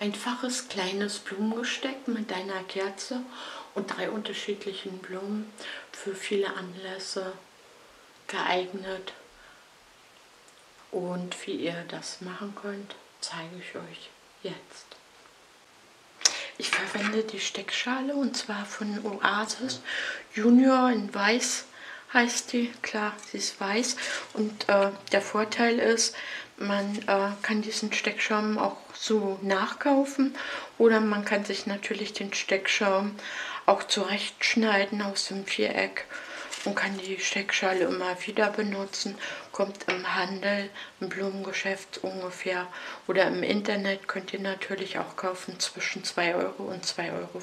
einfaches kleines Blumengesteck mit einer Kerze und drei unterschiedlichen Blumen für viele Anlässe geeignet. Und wie ihr das machen könnt, zeige ich euch jetzt. Ich verwende die Steckschale und zwar von Oasis Junior in Weiß heißt die. Klar, sie ist weiß. Und äh, der Vorteil ist, man äh, kann diesen Steckschaum auch so nachkaufen oder man kann sich natürlich den Steckschaum auch zurechtschneiden aus dem Viereck und kann die Steckschale immer wieder benutzen. Kommt im Handel, im Blumengeschäft ungefähr oder im Internet könnt ihr natürlich auch kaufen zwischen 2 Euro und 2,50 Euro.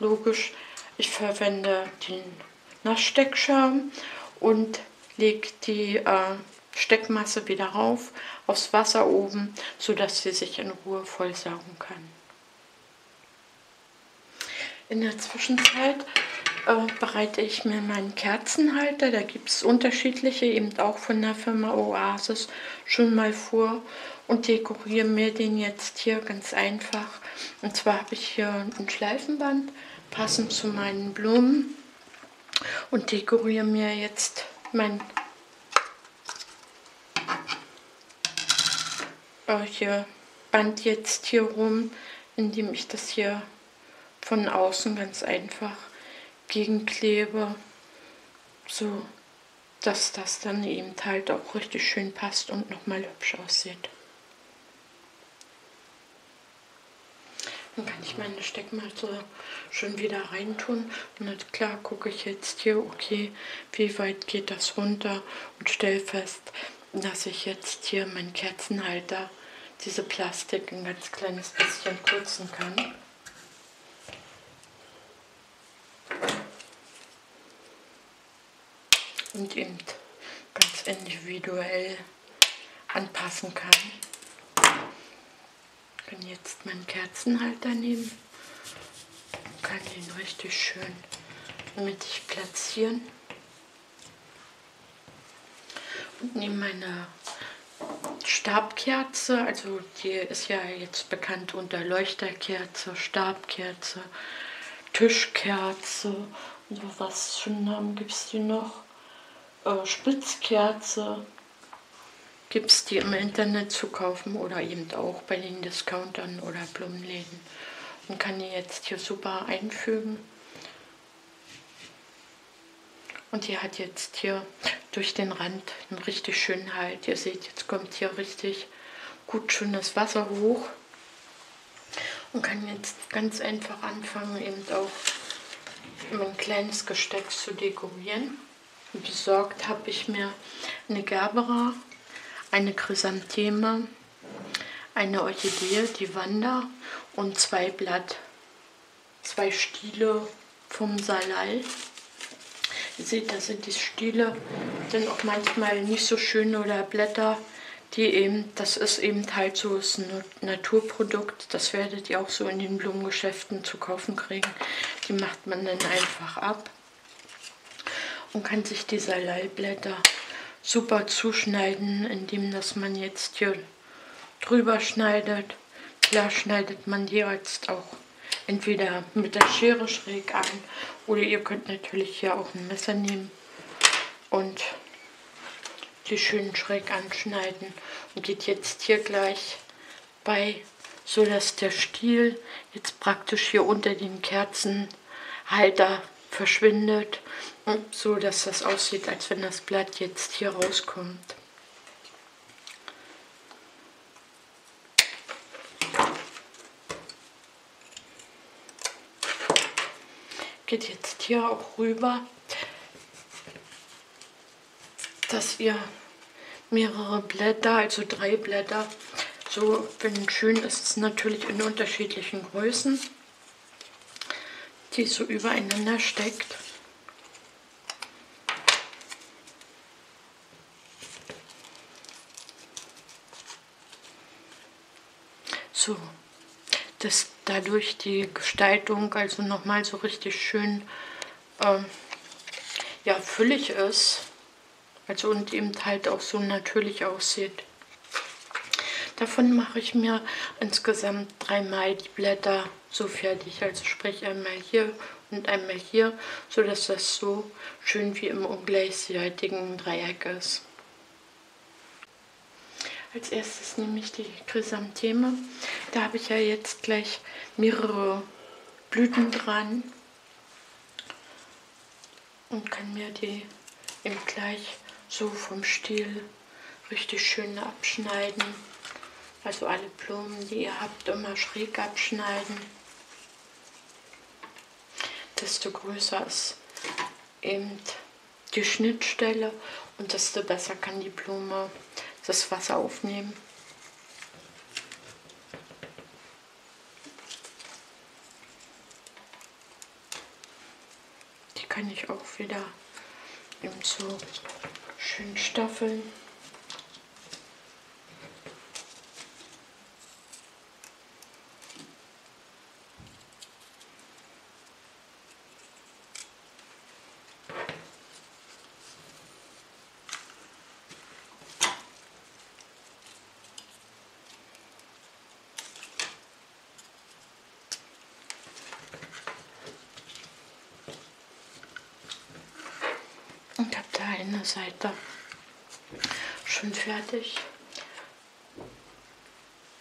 Logisch, ich verwende den Nasssteckschaum und lege die äh, Steckmasse wieder rauf aufs Wasser oben, sodass sie sich in Ruhe vollsaugen kann. In der Zwischenzeit äh, bereite ich mir meinen Kerzenhalter, da gibt es unterschiedliche, eben auch von der Firma Oasis, schon mal vor und dekoriere mir den jetzt hier ganz einfach. Und zwar habe ich hier ein Schleifenband, passend zu meinen Blumen und dekoriere mir jetzt mein äh, hier Band jetzt hier rum, indem ich das hier von außen ganz einfach gegenklebe, so dass das dann eben halt auch richtig schön passt und nochmal hübsch aussieht. Dann kann ich meine Steckmatte schon wieder reintun. Und klar gucke ich jetzt hier, okay, wie weit geht das runter und stelle fest, dass ich jetzt hier meinen Kerzenhalter, diese Plastik ein ganz kleines bisschen kürzen kann. und eben ganz individuell anpassen kann. Ich kann jetzt meinen Kerzenhalter nehmen und kann den richtig schön mittig platzieren und nehme meine Stabkerze, also die ist ja jetzt bekannt unter Leuchterkerze, Stabkerze, Tischkerze und was für Namen gibt es die noch? äh, Spritzkerze gibt es die im Internet zu kaufen oder eben auch bei den Discountern oder Blumenläden. Und kann die jetzt hier super einfügen. Und die hat jetzt hier durch den Rand einen richtig schönen Halt. Ihr seht, jetzt kommt hier richtig gut schönes Wasser hoch. Und kann jetzt ganz einfach anfangen, eben auch mein kleines Gesteck zu dekorieren besorgt habe ich mir eine Gerbera, eine Chrysantheme, eine Orchidee, die Wanda und zwei Blatt, zwei Stiele vom Salal. Ihr seht, da sind die Stiele dann auch manchmal nicht so schön oder Blätter, die eben, das ist eben halt so ist ein Naturprodukt, das werdet ihr auch so in den Blumengeschäften zu kaufen kriegen. Die macht man dann einfach ab und kann sich die Salbeiblätter super zuschneiden, indem dass man jetzt hier drüber schneidet. Klar schneidet man die jetzt auch entweder mit der Schere schräg an oder ihr könnt natürlich hier auch ein Messer nehmen und die schön schräg anschneiden und geht jetzt hier gleich bei, so dass der Stiel jetzt praktisch hier unter den Kerzenhalter verschwindet, so dass das aussieht, als wenn das Blatt jetzt hier rauskommt. Geht jetzt hier auch rüber, dass ihr mehrere Blätter, also drei Blätter, so, wenn schön ist es natürlich in unterschiedlichen Größen die so übereinander steckt. So, dass dadurch die Gestaltung also nochmal so richtig schön ähm, ja, füllig ist. Also und eben halt auch so natürlich aussieht. Davon mache ich mir insgesamt dreimal die Blätter so fertig. Also sprich einmal hier und einmal hier, sodass das so schön wie im ungleichseitigen Dreieck ist. Als erstes nehme ich die Chrysantheme. Da habe ich ja jetzt gleich mehrere Blüten dran und kann mir die eben gleich so vom Stiel richtig schön abschneiden. Also alle Blumen, die ihr habt, immer schräg abschneiden. Desto größer ist eben die Schnittstelle und desto besser kann die Blume das Wasser aufnehmen. Die kann ich auch wieder eben so schön staffeln. Und habe da eine Seite schon fertig.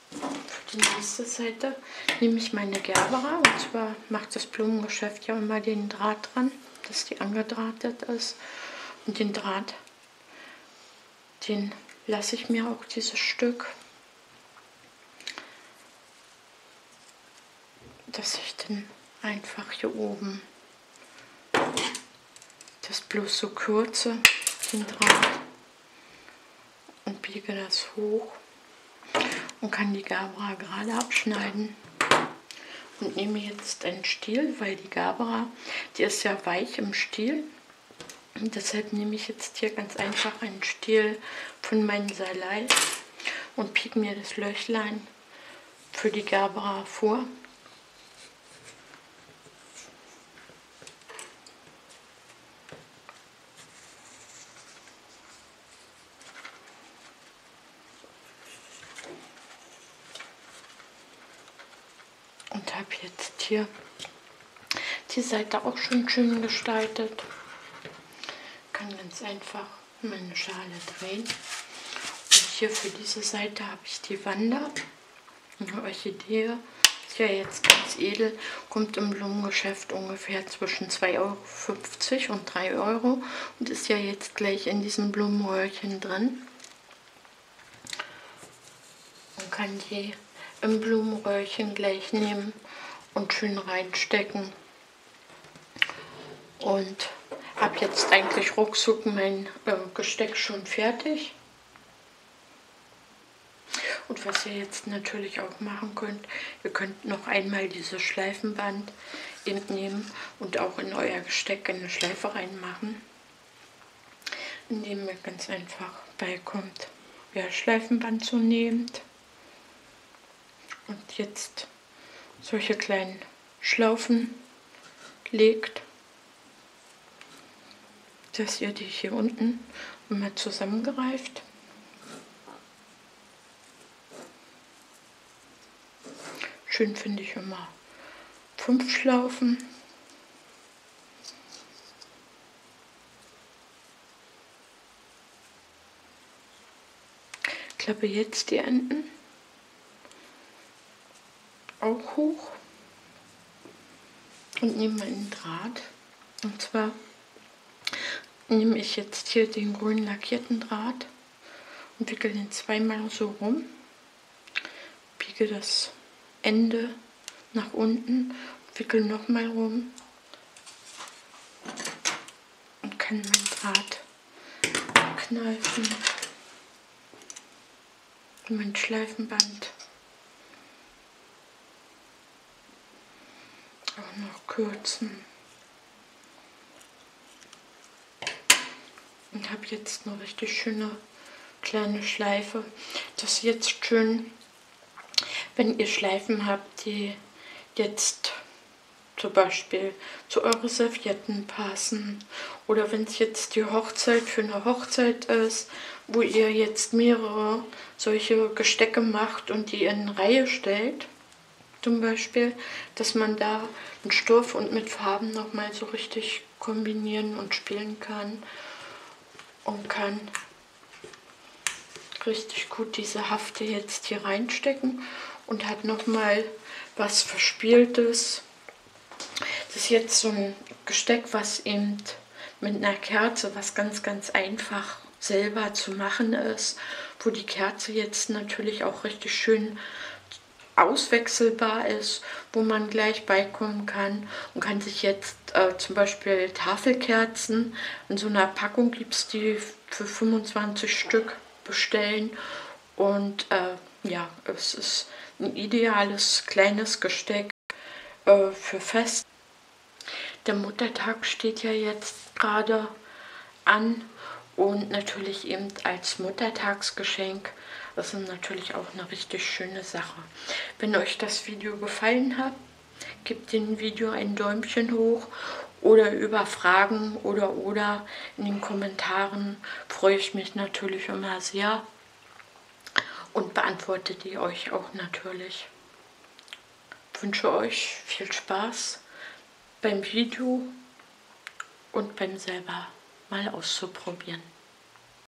Für die nächste Seite nehme ich meine Gerbera und zwar macht das Blumengeschäft ja immer den Draht dran, dass die angedrahtet ist. Und den Draht, den lasse ich mir auch dieses Stück, dass ich dann einfach hier oben das bloß so kurze den und biege das hoch und kann die Gabra gerade abschneiden. Und nehme jetzt einen Stiel, weil die Gabra, die ist ja weich im Stiel. Und deshalb nehme ich jetzt hier ganz einfach einen Stiel von meinem Salai und pieke mir das Löchlein für die Gabra vor. und habe jetzt hier die Seite auch schon schön gestaltet. Kann ganz einfach meine Schale drehen. Und hier für diese Seite habe ich die Wanda. Eine Orchidee ist ja jetzt ganz edel, kommt im Blumengeschäft ungefähr zwischen 2,50 Euro und 3 Euro und ist ja jetzt gleich in diesem Blumenröhrchen drin. Man kann die im Blumenröhrchen gleich nehmen und schön reinstecken. Und habe jetzt eigentlich ruckzuck mein äh, Gesteck schon fertig. Und was ihr jetzt natürlich auch machen könnt, ihr könnt noch einmal dieses Schleifenband entnehmen und auch in euer Gesteck eine Schleife reinmachen, indem ihr ganz einfach beikommt, euer Schleifenband so nehmt und jetzt solche kleinen Schlaufen legt, dass ihr die hier unten mal zusammengereift. Schön finde ich immer fünf Schlaufen. Klappe jetzt die Enden auch hoch und nehme meinen Draht. Und zwar nehme ich jetzt hier den grün lackierten Draht und wickel den zweimal so rum, biege das Ende nach unten, wickel nochmal rum und kann mein Draht kneifen mein Schleifenband auch noch kürzen. Und habe jetzt eine richtig schöne kleine Schleife. Das ist jetzt schön, wenn ihr Schleifen habt, die jetzt zum Beispiel zu euren Servietten passen oder wenn es jetzt die Hochzeit für eine Hochzeit ist, wo ihr jetzt mehrere solche Gestecke macht und die in Reihe stellt, zum Beispiel, dass man da mit Stoff und mit Farben nochmal so richtig kombinieren und spielen kann und kann richtig gut diese Hafte jetzt hier reinstecken und hat nochmal was Verspieltes. Das ist jetzt so ein Gesteck, was eben mit einer Kerze, was ganz, ganz einfach selber zu machen ist, wo die Kerze jetzt natürlich auch richtig schön auswechselbar ist, wo man gleich beikommen kann und kann sich jetzt äh, zum Beispiel Tafelkerzen in so einer Packung gibt es die für 25 Stück bestellen und äh, ja, es ist ein ideales kleines Gesteck äh, für Fest. Der Muttertag steht ja jetzt gerade an und natürlich eben als Muttertagsgeschenk. Das ist natürlich auch eine richtig schöne Sache. Wenn euch das Video gefallen hat, gebt dem Video ein Däumchen hoch oder über Fragen oder oder in den Kommentaren freue ich mich natürlich immer sehr und beantworte die euch auch natürlich. Ich wünsche euch viel Spaß beim Video und beim selber mal auszuprobieren.